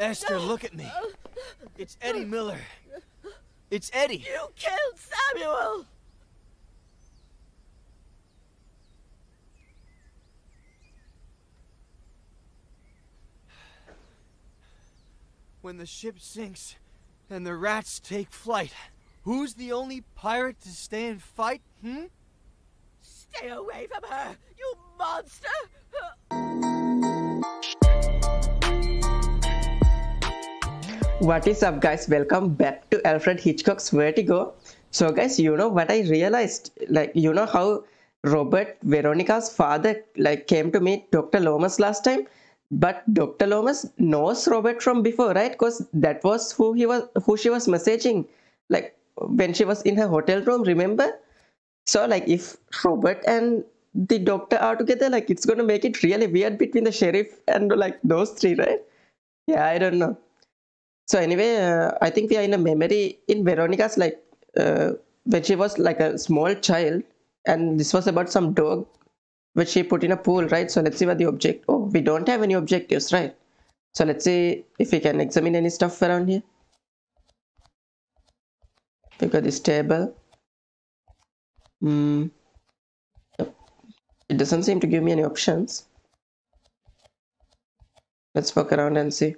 Esther, look at me. It's Eddie Miller. It's Eddie. You killed Samuel! When the ship sinks and the rats take flight, who's the only pirate to stay and fight? Hmm? Stay away from her, you monster! What is up guys? Welcome back to Alfred Hitchcock's Vertigo. So guys, you know what I realized? Like, you know how Robert, Veronica's father, like came to meet Dr. Lomas last time? But Dr. Lomas knows Robert from before, right? Because that was who he was, who she was messaging, like when she was in her hotel room, remember? So like if Robert and the doctor are together, like it's gonna make it really weird between the sheriff and like those three, right? Yeah, I don't know. So anyway, uh, I think we are in a memory in Veronica's like uh, when she was like a small child, and this was about some dog which she put in a pool, right? So let's see what the object. Oh, we don't have any objectives, right? So let's see if we can examine any stuff around here. We got this table. Hmm. It doesn't seem to give me any options. Let's walk around and see.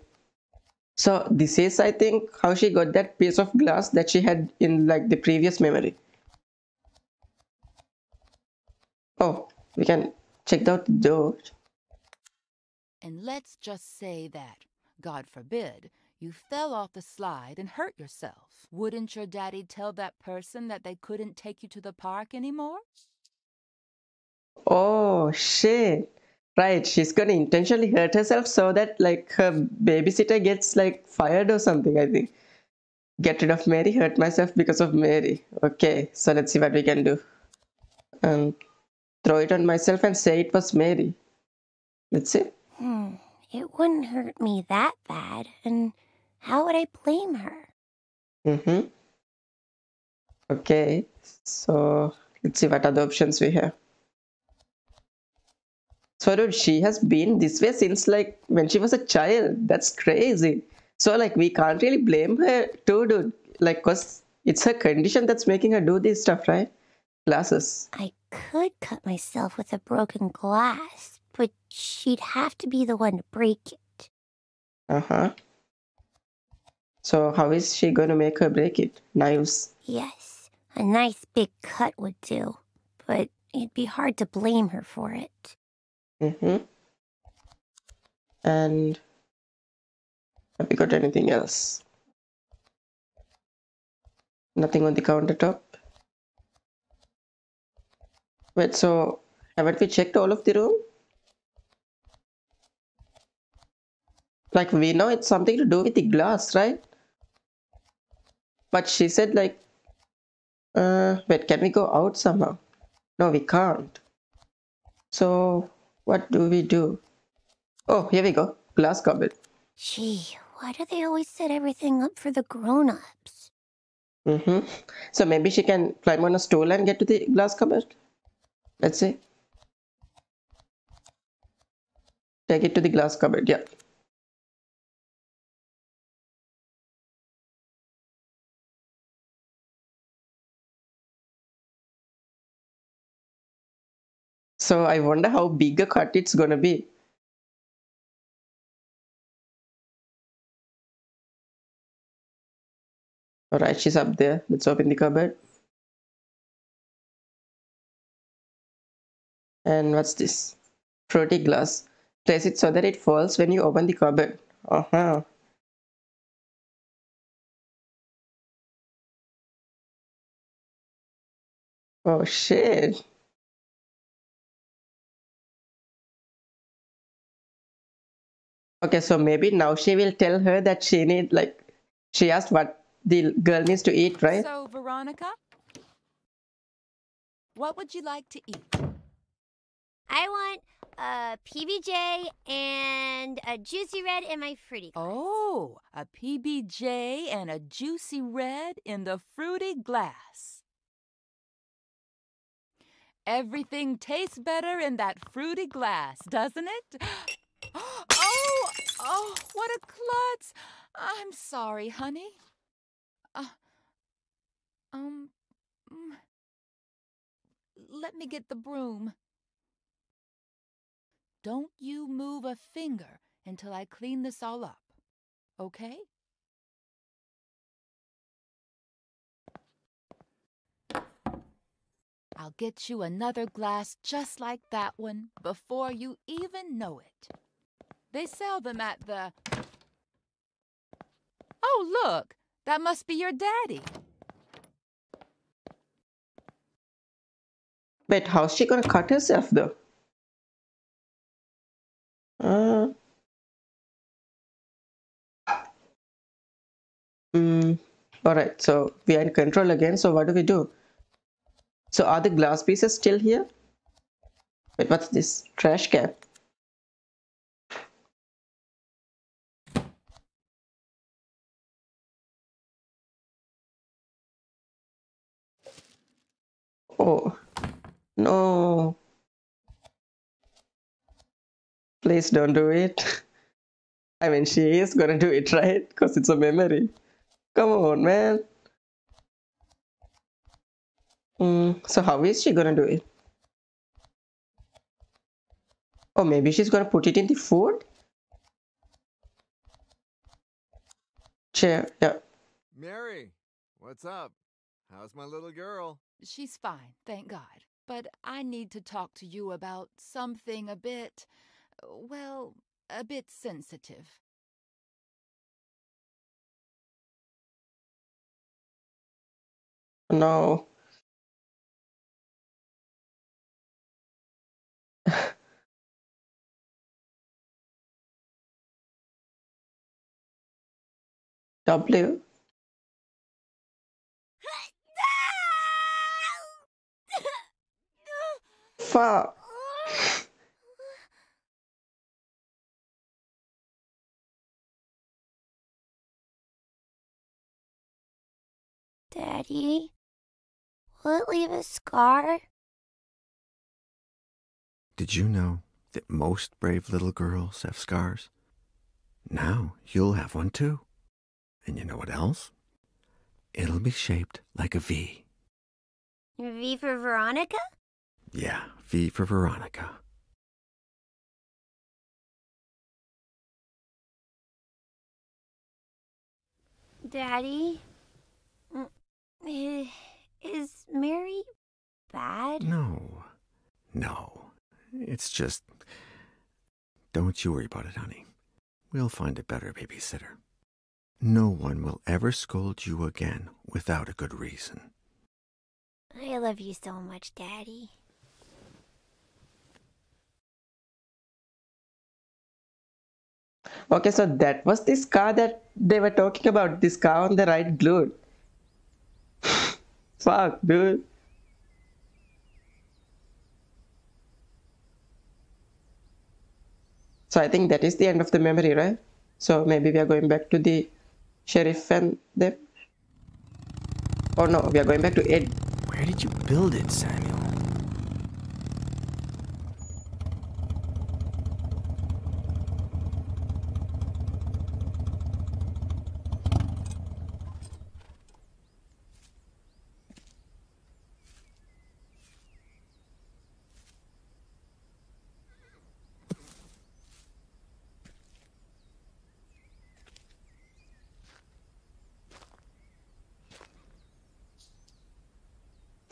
So this is, I think, how she got that piece of glass that she had in like the previous memory. Oh, we can check out the door. And let's just say that, God forbid, you fell off the slide and hurt yourself. Wouldn't your daddy tell that person that they couldn't take you to the park anymore? Oh shit. Right, she's gonna intentionally hurt herself so that like her babysitter gets like fired or something, I think. Get rid of Mary, hurt myself because of Mary. Okay, so let's see what we can do. Um, throw it on myself and say it was Mary. Let's see. Hmm, it wouldn't hurt me that bad, and how would I blame her? Mm-hmm. Okay, so let's see what other options we have. So she has been this way since like when she was a child. That's crazy. So like we can't really blame her too, dude. Like cause it's her condition that's making her do this stuff, right? Classes. I could cut myself with a broken glass, but she'd have to be the one to break it. Uh-huh. So how is she gonna make her break it? Knives. Yes, a nice big cut would do, but it'd be hard to blame her for it. Mm-hmm. And have we got anything else? Nothing on the countertop. Wait, so haven't we checked all of the room? Like we know it's something to do with the glass, right? But she said like, uh, wait, can we go out somehow? No, we can't. So what do we do? Oh, here we go. Glass cupboard. Gee, why do they always set everything up for the grown-ups? Mm-hmm. So maybe she can climb on a stool and get to the glass cupboard. Let's see. Take it to the glass cupboard. Yeah. So I wonder how big a cut it's gonna be. Alright, she's up there. Let's open the cupboard. And what's this? Fruity glass. Place it so that it falls when you open the cupboard. Uh-huh. Oh shit. Okay, so maybe now she will tell her that she need like she asked what the girl needs to eat, right? So, Veronica, what would you like to eat? I want a PBJ and a juicy red in my fruity glass. Oh, a PBJ and a juicy red in the fruity glass. Everything tastes better in that fruity glass, doesn't it? Oh, oh, what a klutz! I'm sorry, honey. Uh, um, mm, let me get the broom. Don't you move a finger until I clean this all up, okay? I'll get you another glass just like that one before you even know it. They sell them at the. Oh, look! That must be your daddy. Wait, how's she gonna cut herself though? Uh, mm, Alright, so we are in control again, so what do we do? So are the glass pieces still here? Wait, what's this? Trash can. Oh, no. Please don't do it. I mean, she is gonna do it, right? Because it's a memory. Come on, man. Mm, so how is she gonna do it? Oh, maybe she's gonna put it in the food? Chair, yeah. Mary, what's up? How's my little girl? She's fine, thank God. But I need to talk to you about something a bit, well, a bit sensitive. No. W. Fuck. Daddy, will it leave a scar? Did you know that most brave little girls have scars? Now you'll have one too. And you know what else? It'll be shaped like a V. V for Veronica? Yeah, V for Veronica. Daddy, mm, is Mary bad? No, no. It's just. Don't you worry about it, honey. We'll find a better babysitter. No one will ever scold you again without a good reason. I love you so much, Daddy. Okay, so that was this car that they were talking about. This car on the right glued. Fuck, dude. So I think that is the end of the memory, right? So maybe we are going back to the sheriff and them. Oh no, we are going back to Ed. Where did you build it, Samuel?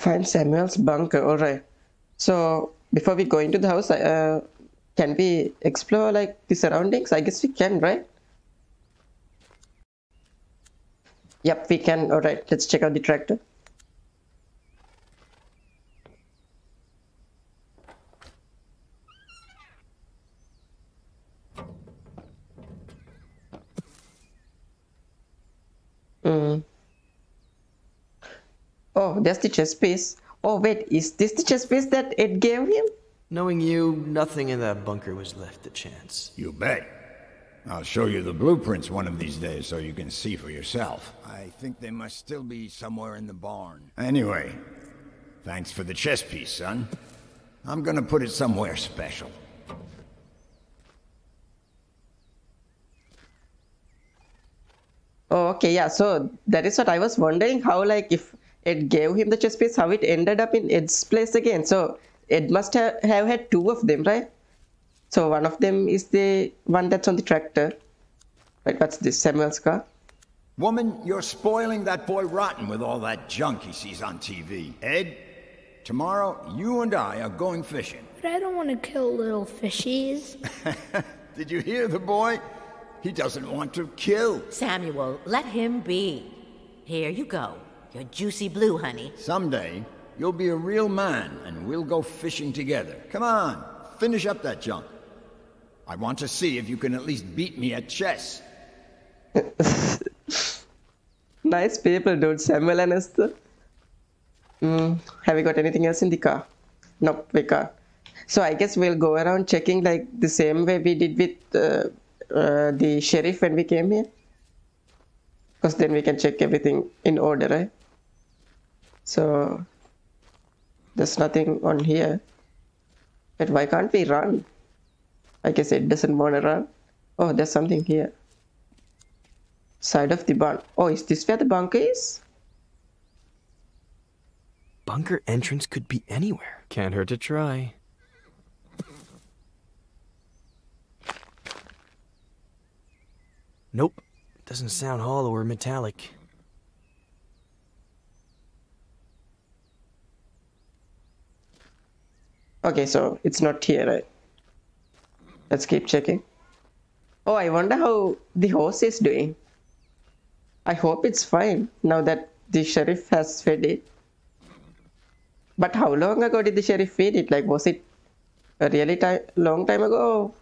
Find Samuel's bunker. All right. So before we go into the house, uh, can we explore like the surroundings? I guess we can, right? Yep, we can. All right. Let's check out the tractor. That's the chess piece. Oh, wait, is this the chess piece that it gave him? Knowing you, nothing in that bunker was left to chance. You bet. I'll show you the blueprints one of these days so you can see for yourself. I think they must still be somewhere in the barn. Anyway, thanks for the chess piece, son. I'm gonna put it somewhere special. Oh, okay, yeah. So that is what I was wondering how, like, if Ed gave him the chess piece, how it ended up in Ed's place again. So Ed must have, have had two of them, right? So one of them is the one that's on the tractor. Right, what's this? Samuel's car? Woman, you're spoiling that boy rotten with all that junk he sees on TV. Ed, tomorrow you and I are going fishing. But I don't want to kill little fishies. Did you hear the boy? He doesn't want to kill. Samuel, let him be. Here you go. Your juicy blue, honey. Someday, you'll be a real man and we'll go fishing together. Come on, finish up that junk. I want to see if you can at least beat me at chess. Nice people, dude. Samuel and Esther. Mm, have we got anything else in the car? Nope, we can't. So I guess we'll go around checking like the same way we did with uh, uh, the sheriff when we came here. Because then we can check everything in order, right? So there's nothing on here. But why can't we run? I guess it doesn't want to run. Oh, there's something here. Side of the barn. Oh, is this where the bunker is? Bunker entrance could be anywhere. Can't hurt to try. Nope. Doesn't sound hollow or metallic. Okay, so it's not here, right? Let's keep checking. Oh, I wonder how the horse is doing. I hope it's fine now that the sheriff has fed it. But how long ago did the sheriff feed it? Like, was it a really time, long time ago?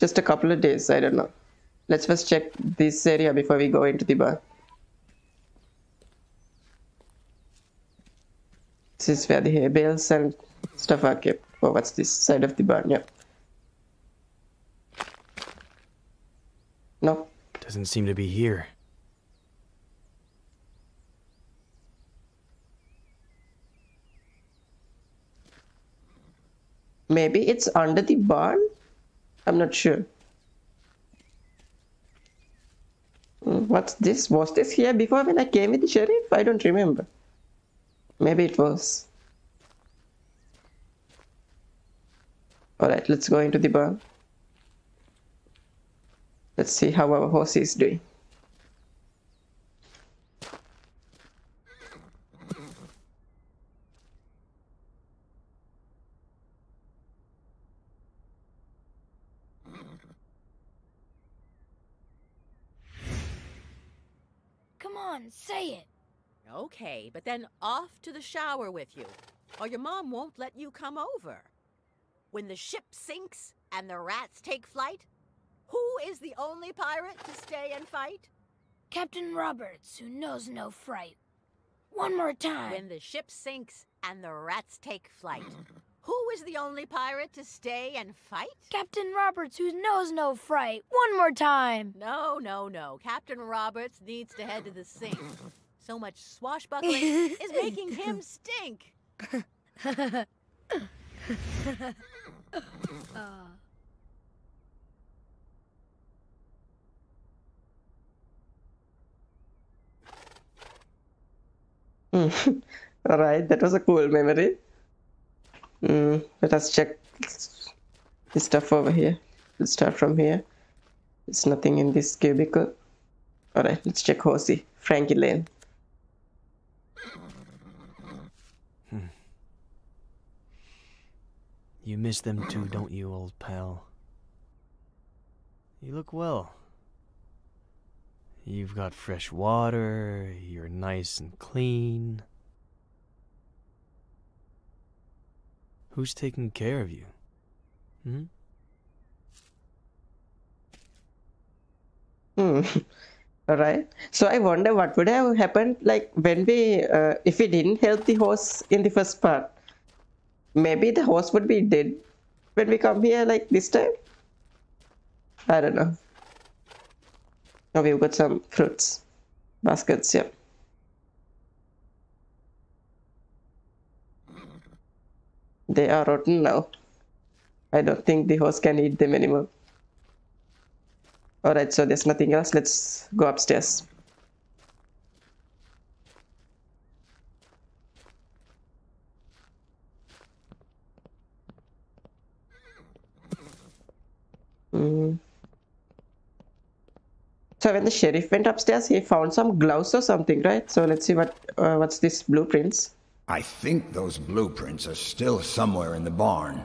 Just a couple of days, I don't know. Let's first check this area before we go into the barn. This is where the hay bales and stuff are kept. Oh, what's this side of the barn? Yeah. No. Doesn't seem to be here. Maybe it's under the barn? I'm not sure. Hmm, What's this? Was this here before when I came with the sheriff? I don't remember. Maybe it was. Alright, let's go into the barn. Let's see how our horse is doing. Come on, say it. Okay, but then off to the shower with you, or your mom won't let you come over. When the ship sinks and the rats take flight, who is the only pirate to stay and fight? Captain Roberts, who knows no fright. One more time. When the ship sinks and the rats take flight, who is the only pirate to stay and fight? Captain Roberts, who knows no fright. One more time. No, no, no. Captain Roberts needs to head to the sink. So much swashbuckling is making him stink. Mm. Alright, that was a cool memory. Mm, let us check the stuff over here. Let's start from here. There's nothing in this cubicle. Alright, let's check Horsey. Frankie Lane. You miss them too, don't you, old pal? You look well. You've got fresh water, you're nice and clean. Who's taking care of you? Hmm? Hmm. Alright. So I wonder what would have happened like when we, uh, if we didn't help the horse in the first part. Maybe the horse would be dead when we come here like this time. I don't know. Now we've got some fruits. Baskets, yeah. They are rotten now. I don't think the horse can eat them anymore. Alright, so there's nothing else. Let's go upstairs. Mm. So when the sheriff went upstairs, he found some gloves or something, right? So let's see what uh, what's this blueprints. I think those blueprints are still somewhere in the barn.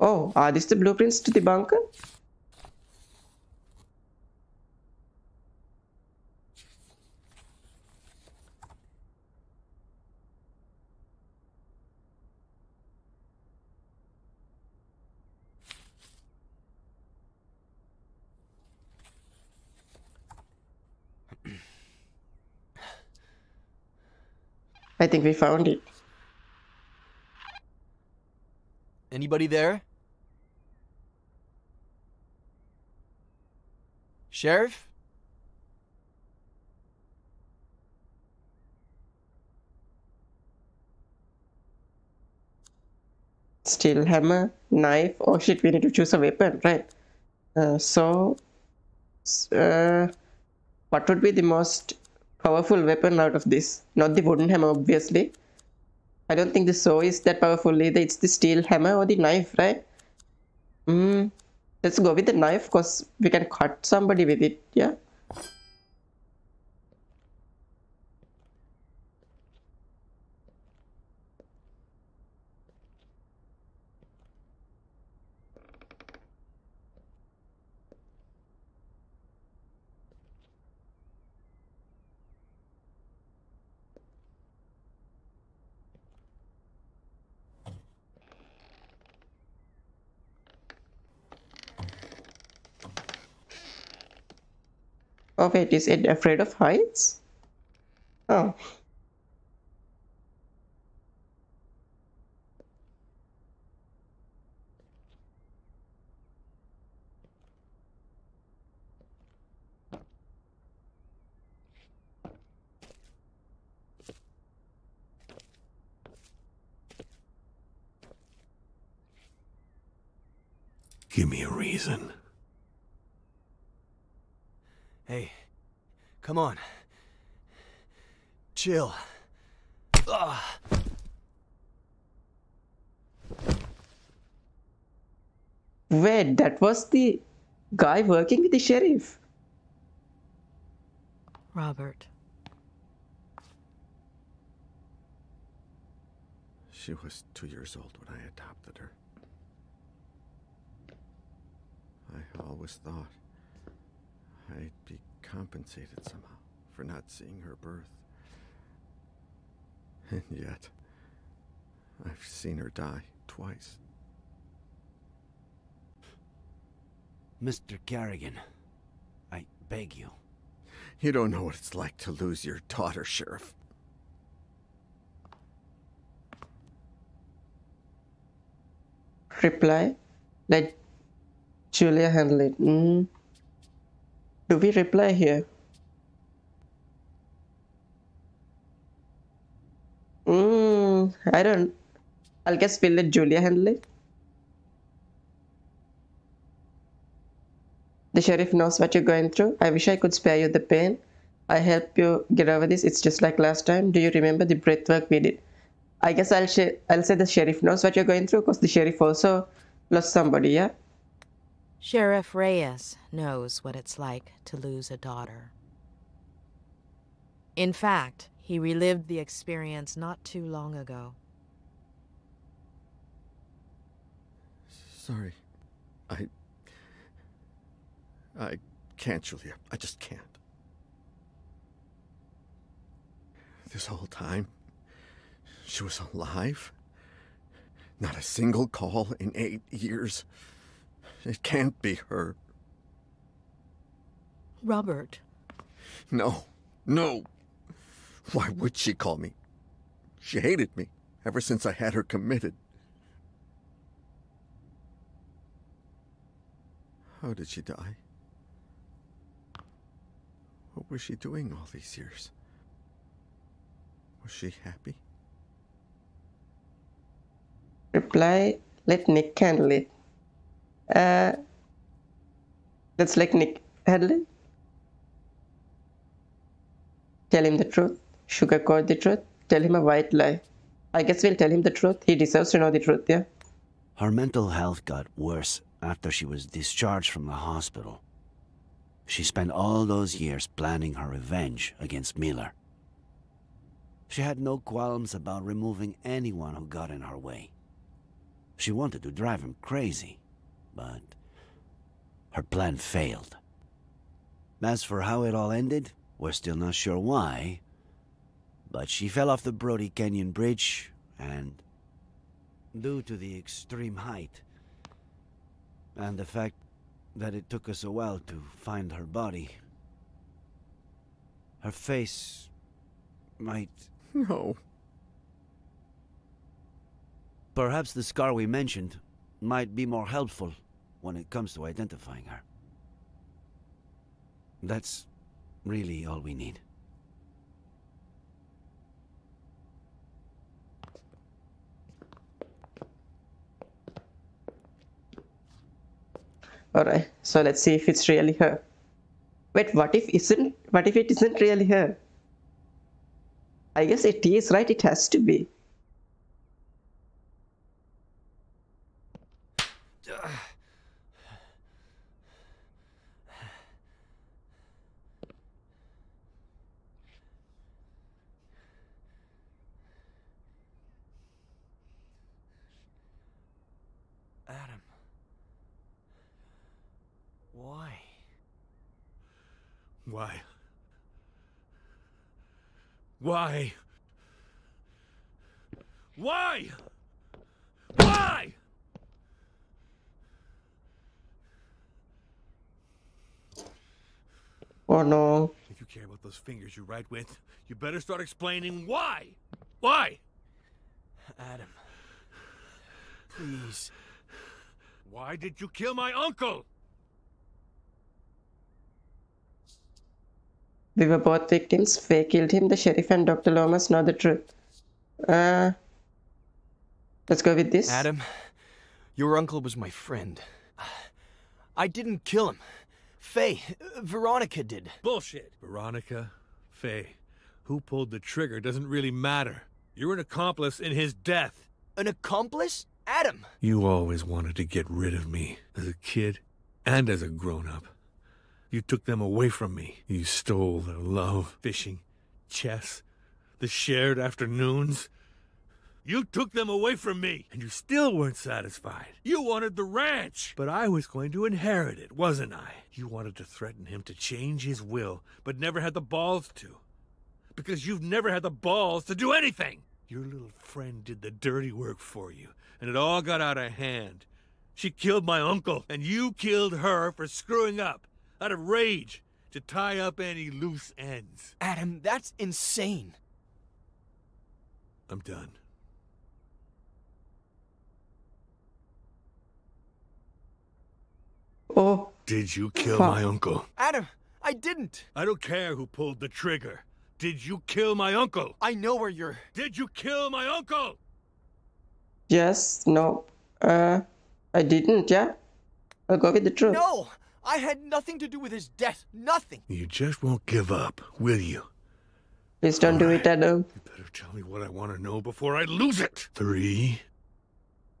Oh, are these the blueprints to the bunker? I think we found it. Anybody there? Sheriff? Steel hammer, knife. Oh shit, we need to choose a weapon, right? Uh, so, uh, what would be the most powerful weapon out of this? Not the wooden hammer, obviously. I don't think the saw is that powerful either. It's the steel hammer or the knife, right? Mm, let's go with the knife because we can cut somebody with it, yeah? Oh wait, is it afraid of heights? Oh. Give me a reason. Hey, come on. Chill. Ugh. Wait, that was the guy working with the sheriff. Robert. She was two years old when I adopted her. I always thought I'd be compensated somehow for not seeing her birth. And yet, I've seen her die twice. Mr. Kerrigan, I beg you. You don't know what it's like to lose your daughter, Sheriff. Reply. Let Julia handle it. Mm. Do we reply here? Mm, I don't. I'll guess we'll let Julia handle it. The sheriff knows what you're going through. I wish I could spare you the pain. I help you get over this. It's just like last time. Do you remember the breath work we did? I guess I'll I'll say the sheriff knows what you're going through because the sheriff also lost somebody, yeah? Sheriff Reyes knows what it's like to lose a daughter. In fact, he relived the experience not too long ago. Sorry. I. I can't, Julia. I just can't. This whole time, she was alive. Not a single call in eight years. It can't be her. Robert. No, no. Why would she call me? She hated me ever since I had her committed. How did she die? What was she doing all these years? Was she happy? Reply, let me handle it. Uh, That's like Nick Hadley. Tell him the truth. Sugarcoat the truth. Tell him a white lie. I guess we'll tell him the truth. He deserves to know the truth, yeah? Her mental health got worse after she was discharged from the hospital. She spent all those years planning her revenge against Miller. She had no qualms about removing anyone who got in her way. She wanted to drive him crazy, but her plan failed. As for how it all ended, we're still not sure why, but she fell off the Brody Canyon Bridge, and due to the extreme height, and the fact that it took us a while to find her body, her face might... No. Perhaps the scar we mentioned might be more helpful when it comes to identifying her. That's really all we need. Alright, so let's see if it's really her. Wait, what if isn't what if it isn't really her? I guess it is, right? It has to be. Adam. Why? Why? Why? Why? Why? Oh no. If you care about those fingers you write with, you better start explaining why. Why? Adam. Please. Why did you kill my uncle? We were both victims. Faye killed him. The sheriff and Dr. Lomas know the truth. Uh, let's go with this. Adam, your uncle was my friend. I didn't kill him. Faye, Veronica did. Bullshit. Veronica, Faye, who pulled the trigger doesn't really matter. You're an accomplice in his death. An accomplice? Adam! You always wanted to get rid of me, as a kid and as a grown-up. You took them away from me. You stole their love, fishing, chess, the shared afternoons. You took them away from me, and you still weren't satisfied. You wanted the ranch, but I was going to inherit it, wasn't I? You wanted to threaten him to change his will, but never had the balls to. Because you've never had the balls to do anything. Your little friend did the dirty work for you, and it all got out of hand. She killed my uncle, and you killed her for screwing up, out of rage, to tie up any loose ends. Adam, that's insane. I'm done. Oh. Did you kill my uncle? Adam, I didn't. I don't care who pulled the trigger. Did you kill my uncle? I know where you're. Did you kill my uncle? Yes, no. Uh, I didn't, yeah? I'll go with the truth. No! I had nothing to do with his death. Nothing. You just won't give up, will you? Please don't do it, Adam. You better tell me what I want to know before I lose it. Three.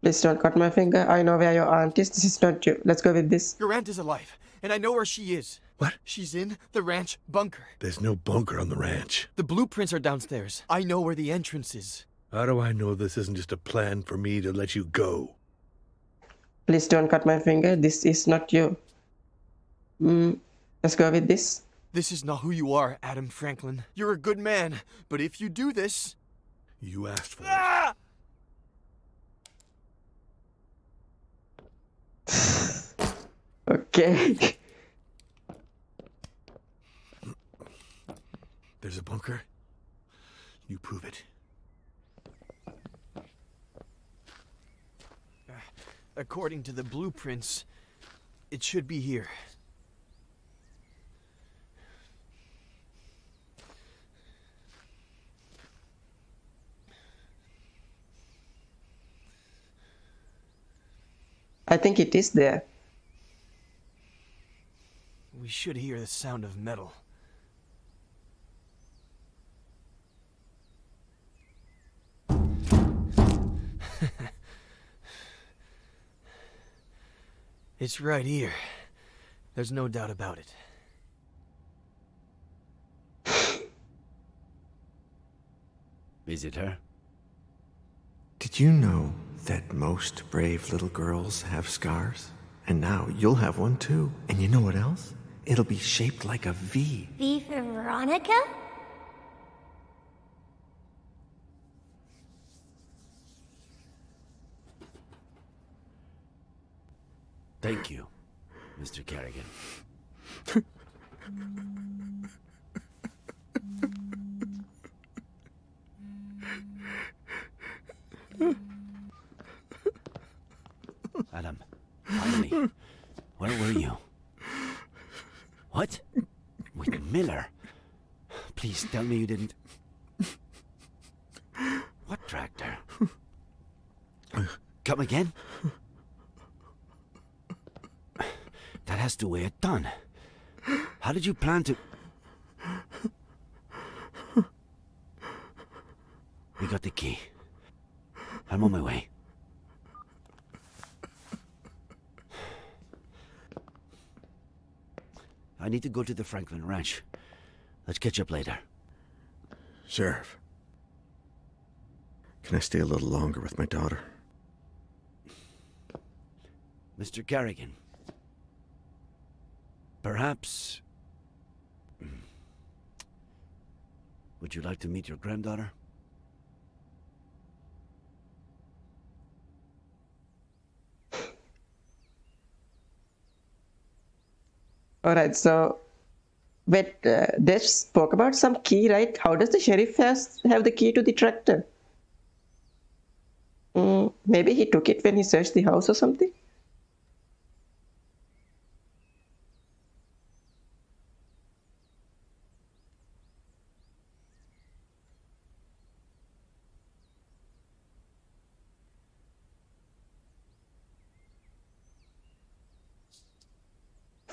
Please don't cut my finger. I know where your aunt is. This is not you. Let's go with this. Your aunt is alive, and I know where she is. What? She's in the ranch bunker. There's no bunker on the ranch. The blueprints are downstairs. I know where the entrance is. How do I know this isn't just a plan for me to let you go? Please don't cut my finger. This is not you. Mm, let's go with this. This is not who you are, Adam Franklin. You're a good man, but if you do this. You asked for Ah! Okay. There's a bunker. You prove it. According to the blueprints, it should be here. I think it is there. We should hear the sound of metal. it's right here. There's no doubt about it. Is it her? Did you know that most brave little girls have scars? And now you'll have one too. And you know what else? It'll be shaped like a V. V for Veronica? Thank you, Mr. Kerrigan. Adam, finally. Where were you? What? With Miller? Please tell me you didn't. What tractor? Come again? That has to weigh a ton. How did you plan to. We got the key. I'm on my way. I need to go to the Franklin Ranch. Let's catch up later. Sheriff. Can I stay a little longer with my daughter? Mr. Kerrigan. Perhaps. Hmm, would you like to meet your granddaughter? All right, so wait, uh, spoke about some key, right? How does the sheriff has have the key to the tractor? Mm, maybe he took it when he searched the house or something.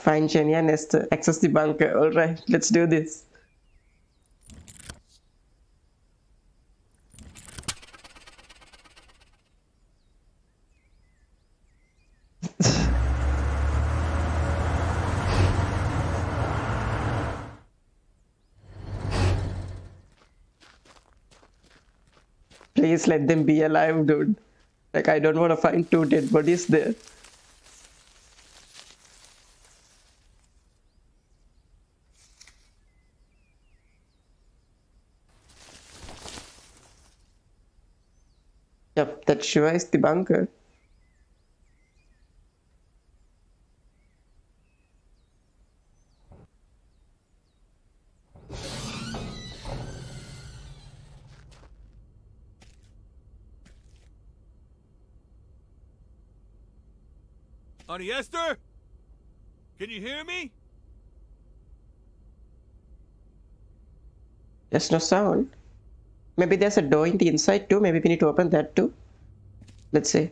Find Jenny and Esther. Access the bunker. All right, let's do this. Please let them be alive, dude. Like, I don't want to find two dead bodies there. Yep, that sure is the bunker. Honey Esther? Can you hear me? There's no sound. Maybe there's a door in the inside too. Maybe we need to open that too. Let's see.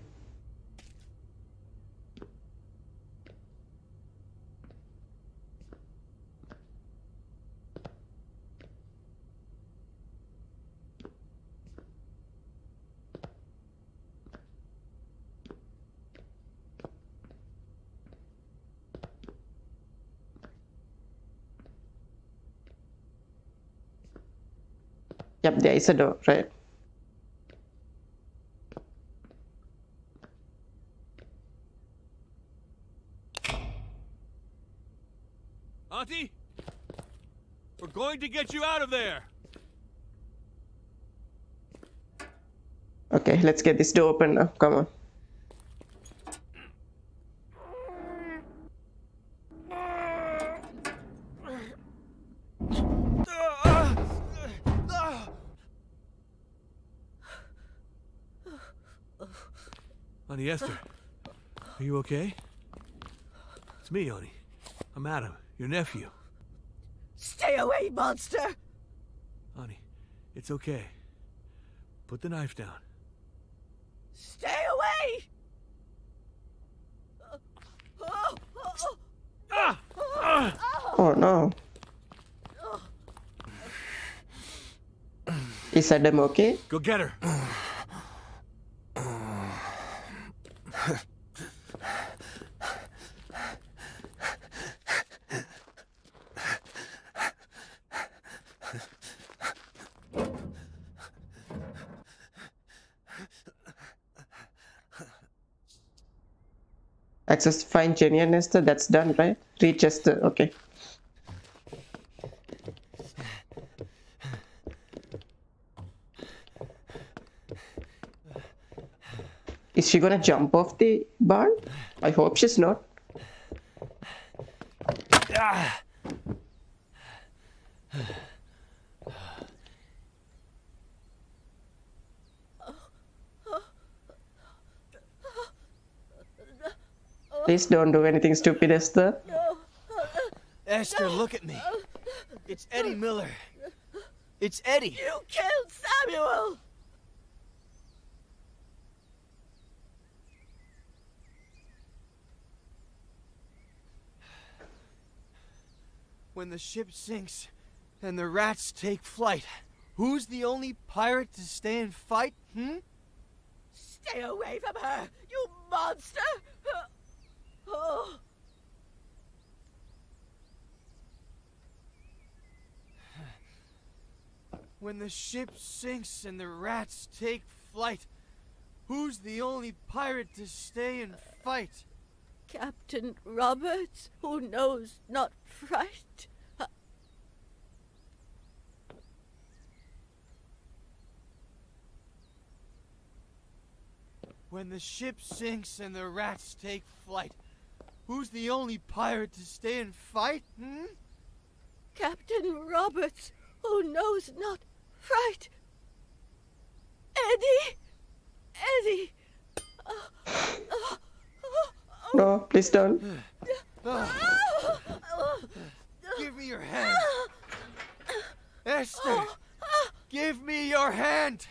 Yep, there is a door, right? We're going to get you out of there! Okay, let's get this door open now. Come on. Honey Esther, are you okay? It's me, honey. I'm Adam, your nephew. Stay monster! Honey, it's okay. Put the knife down. Stay away! Oh no. Is Adam okay? Go get her. Access find Jenny and Esther. That's done, right? Reach Esther. Okay. Is she gonna jump off the barn? I hope she's not. Ah. Please don't do anything stupid, Esther. Esther, look at me. It's Eddie Miller. It's Eddie. You killed Samuel! When the ship sinks and the rats take flight, who's the only pirate to stay and fight, hmm? Stay away from her, you monster! Oh. When the ship sinks and the rats take flight, who's the only pirate to stay and fight? Captain Roberts, who knows not fright. When the ship sinks and the rats take flight, who's the only pirate to stay and fight, hmm? Captain Roberts, who knows not fright. Eddie! Eddie! No, please don't. Give me your hand. Esther! Give me your hand!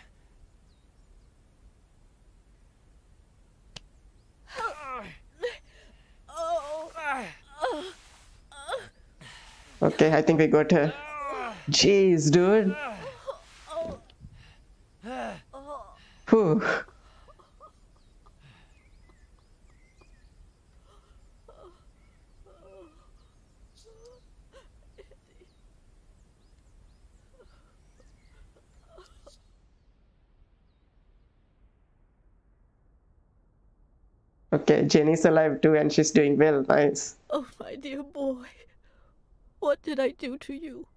Okay, I think we got her. Jeez, dude. Whew. Okay, Jenny's alive too and she's doing well. Nice. Oh, my dear boy. What did I do to you?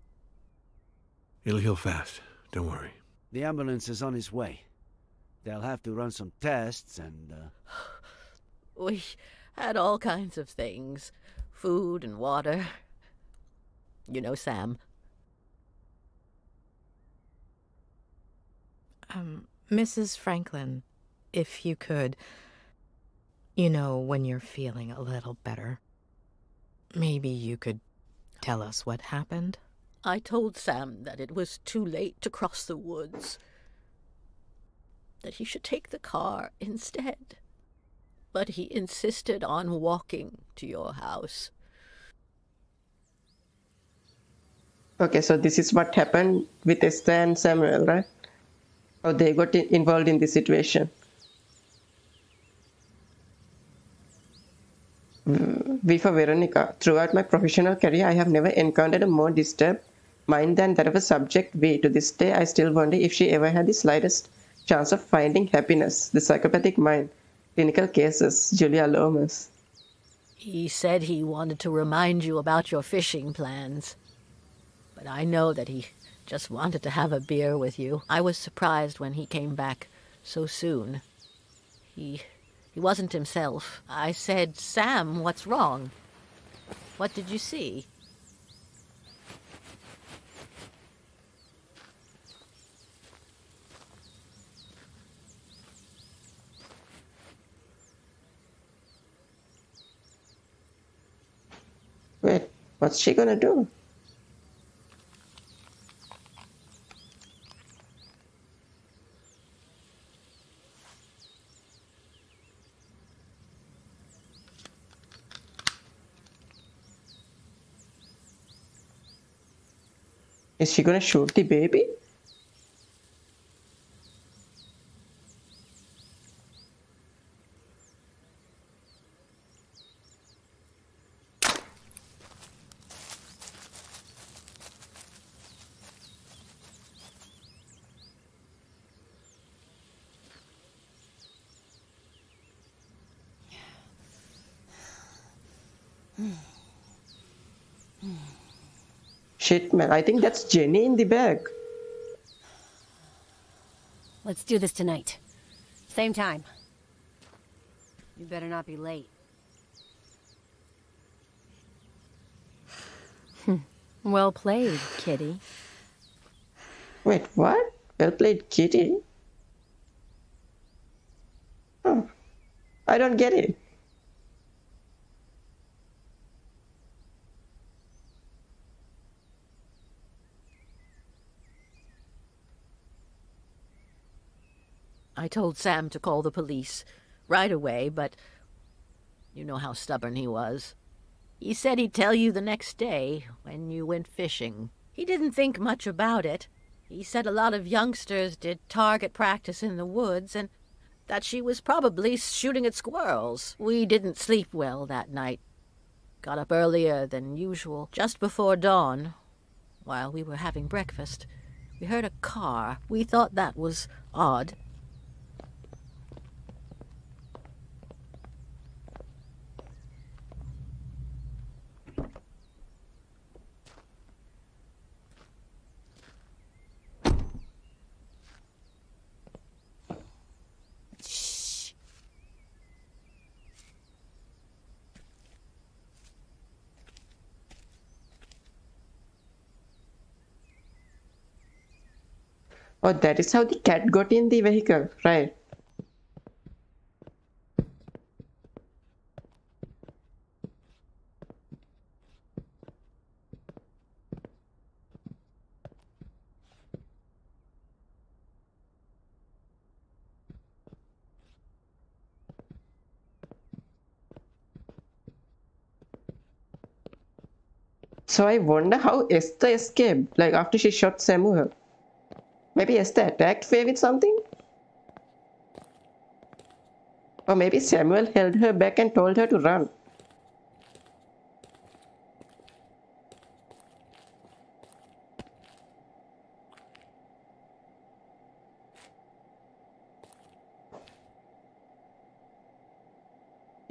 It'll heal fast. Don't worry. The ambulance is on its way. They'll have to run some tests and, uh... We had all kinds of things food and water. You know Sam. Um, Mrs. Franklin, if you could, you know, when you're feeling a little better, maybe you could tell us what happened? I told Sam that it was too late to cross the woods, that he should take the car instead. But he insisted on walking to your house. Okay, so this is what happened with Esther and Samuel, right? How they got involved in this situation. V for Veronica. Throughout my professional career, I have never encountered a more disturbed mind than that of a subject V. To this day, I still wonder if she ever had the slightest chance of finding happiness. The psychopathic mind. Clinical cases. Julia Lomas. He said he wanted to remind you about your fishing plans. But I know that he just wanted to have a beer with you. I was surprised when he came back so soon. He he wasn't himself. I said, "Sam, what's wrong? What did you see?" Wait, what's she gonna do? Is she gonna shoot the baby? Shit, man. I think that's Jenny in the bag. Let's do this tonight. Same time. You better not be late. Hmm. well played, Kitty. Wait, what? Well played, Kitty? Oh, I don't get it. I told Sam to call the police right away, but you know how stubborn he was. He said he'd tell you the next day when you went fishing. He didn't think much about it. He said a lot of youngsters did target practice in the woods and that she was probably shooting at squirrels. We didn't sleep well that night. Got up earlier than usual, just before dawn. While we were having breakfast, we heard a car. We thought that was odd. Oh, that is how the cat got in the vehicle, right? So I wonder how Esther escaped, like after she shot Samuel. Maybe Esther attacked Faye with something? Or maybe Samuel held her back and told her to run.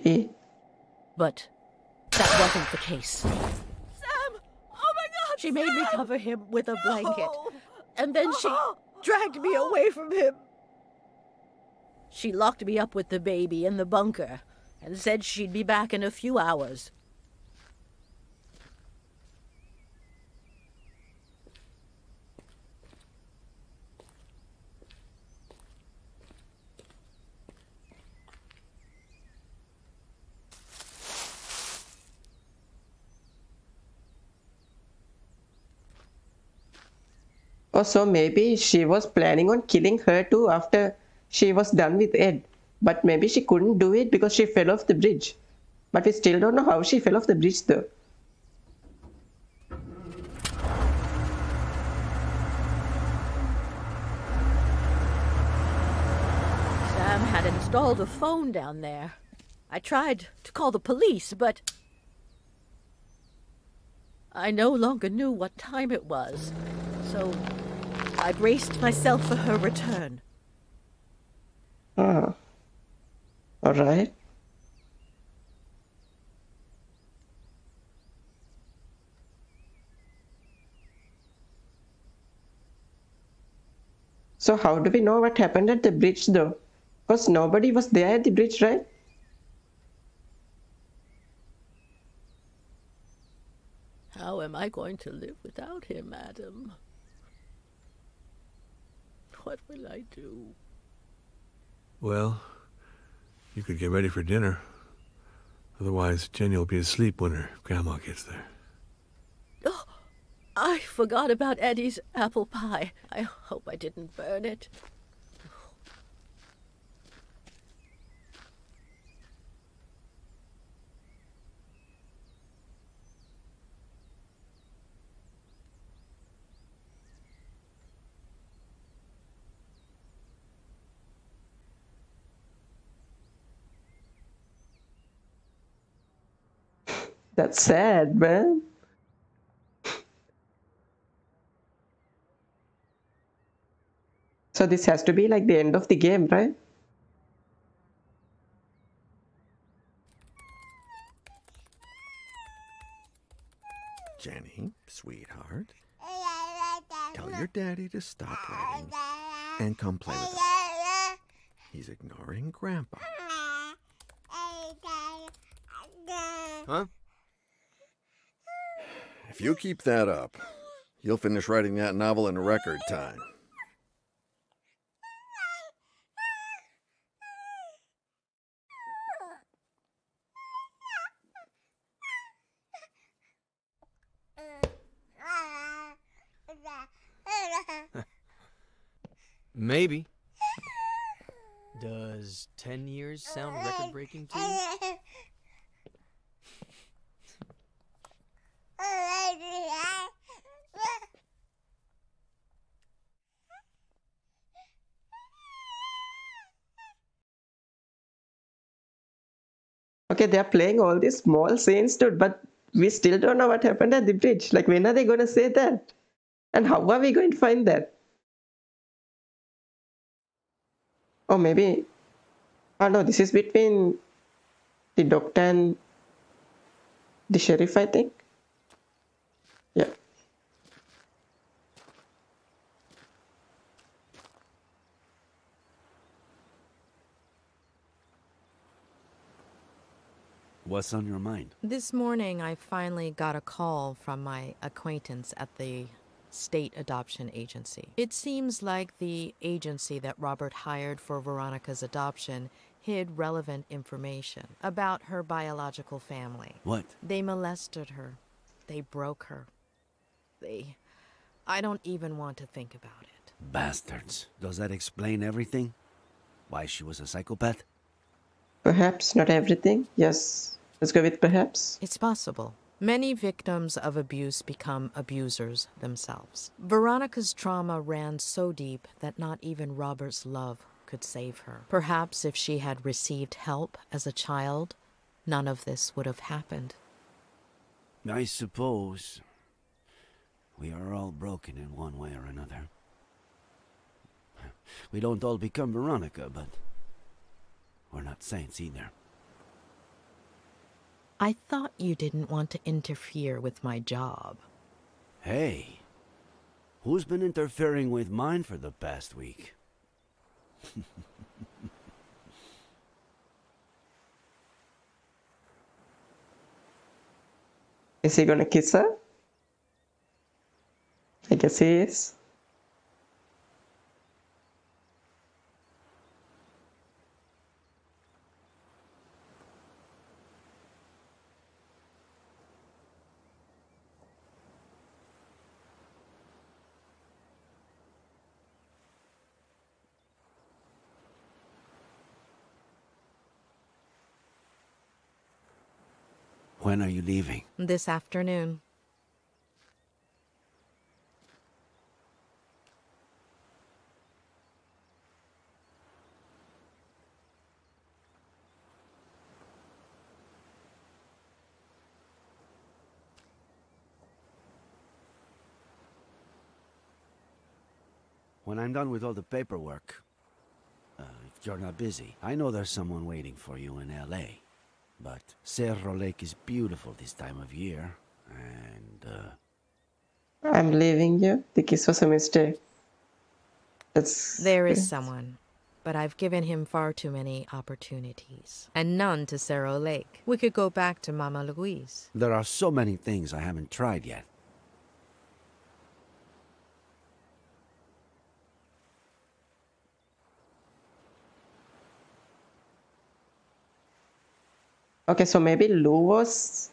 Eh? But that wasn't the case. Sam! Oh my god! She made me cover him with a blanket. And then she dragged me away from him. She locked me up with the baby in the bunker and said she'd be back in a few hours. Or so maybe she was planning on killing her too after she was done with Ed. But maybe she couldn't do it because she fell off the bridge. But we still don't know how she fell off the bridge though. Sam had installed a phone down there. I tried to call the police, but I no longer knew what time it was, so I braced myself for her return. Ah. Alright. So how do we know what happened at the bridge though? Because nobody was there at the bridge, right? How am I going to live without him, Adam? What will I do? Well, you could get ready for dinner. Otherwise, Jenny will be asleep when her grandma gets there. Oh, I forgot about Eddie's apple pie. I hope I didn't burn it. That's sad, man. So this has to be like the end of the game, right? Jenny, sweetheart, tell your daddy to stop writing and come play with us. He's ignoring Grandpa. Huh? If you keep that up, you'll finish writing that novel in record time. Maybe. Does 10 years sound record breaking to you? Okay, they are playing all these small scenes, dude, but we still don't know what happened at the bridge. Like, when are they going to say that? And how are we going to find that? Oh, maybe. Oh, no, this is between the doctor and the sheriff, I think. Yeah. What's on your mind? This morning, I finally got a call from my acquaintance at the state adoption agency. It seems like the agency that Robert hired for Veronica's adoption hid relevant information about her biological family. What? They molested her. They broke her. They. I don't even want to think about it. Bastards. Does that explain everything? Why she was a psychopath? Perhaps, not everything. Yes. Let's go with perhaps. It's possible. Many victims of abuse become abusers themselves. Veronica's trauma ran so deep that not even Robert's love could save her. Perhaps if she had received help as a child, none of this would have happened. I suppose we are all broken in one way or another. We don't all become Veronica, but we're not saints either. I thought you didn't want to interfere with my job. Hey, who's been interfering with mine for the past week? Is he gonna kiss her? I guess he is. When are you leaving? This afternoon. When I'm done with all the paperwork. Uh, if you're not busy, I know there's someone waiting for you in L.A. But Cerro Lake is beautiful this time of year, and uh, I'm leaving you. The kiss was a mistake. That's There is someone, but I've given him far too many opportunities, and none to Cerro Lake. We could go back to Mama Louise. there are so many things I haven't tried yet. Okay, so maybe Lou was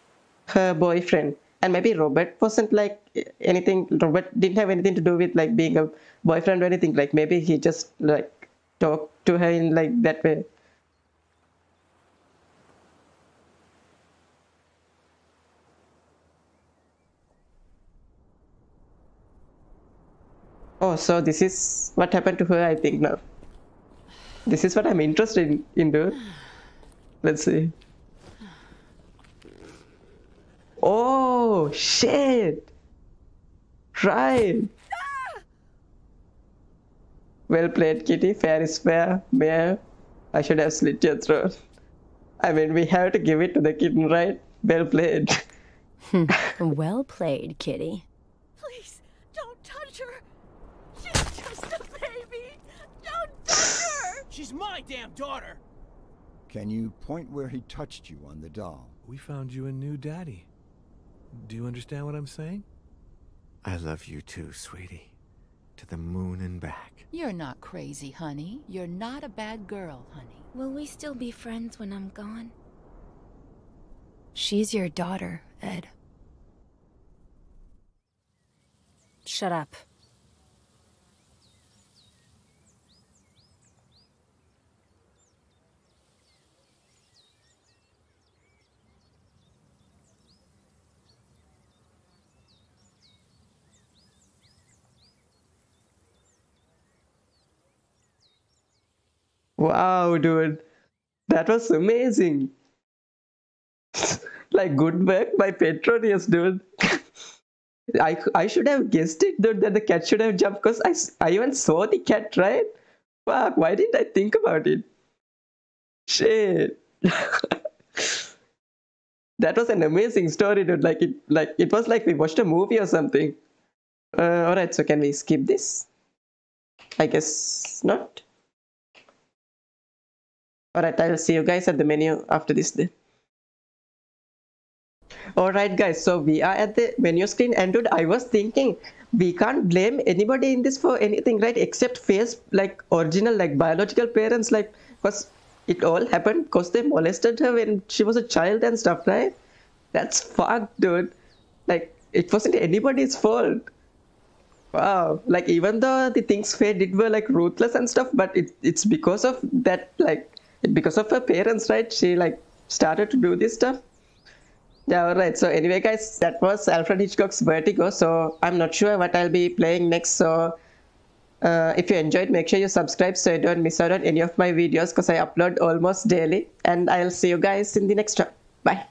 her boyfriend, and maybe Robert wasn't like anything. Robert didn't have anything to do with like being a boyfriend or anything. Like maybe he just like talked to her in like that way. Oh, so this is what happened to her, I think now. This is what I'm interested in, in. Let's see. Oh shit! Right. Well played, Kitty. Fair is fair. Mayor, I should have slit your throat. I mean, we have to give it to the kitten, right? Well played. Hmm. well played, Kitty. Please, don't touch her. She's just a baby. Don't touch her. She's my damn daughter. Can you point where he touched you on the doll? We found you a new daddy. Do you understand what I'm saying? I love you too, sweetie. To the moon and back. You're not crazy, honey. You're not a bad girl, honey. Will we still be friends when I'm gone? She's your daughter, Ed. Shut up. Wow, dude. That was amazing. like, good work by Petronius, dude. I, I should have guessed it, dude, that the cat should have jumped because I, I even saw the cat, right? Fuck, why didn't I think about it? Shit. that was an amazing story, dude. Like it, like it was like we watched a movie or something. Uh, all right, so can we skip this? I guess not. Alright, I'll see you guys at the menu after this then. Alright guys, so we are at the menu screen and dude, I was thinking we can't blame anybody in this for anything, right? Except face like original like biological parents like because it all happened because they molested her when she was a child and stuff, right? That's fucked, dude. Like it wasn't anybody's fault. Wow, like even though the things Faye did were like ruthless and stuff, but it, it's because of that like because of her parents, right? She like started to do this stuff. Yeah, alright. So anyway, guys, that was Alfred Hitchcock's Vertigo. So I'm not sure what I'll be playing next. So uh, if you enjoyed, make sure you subscribe so you don't miss out on any of my videos because I upload almost daily. And I'll see you guys in the next one. Bye.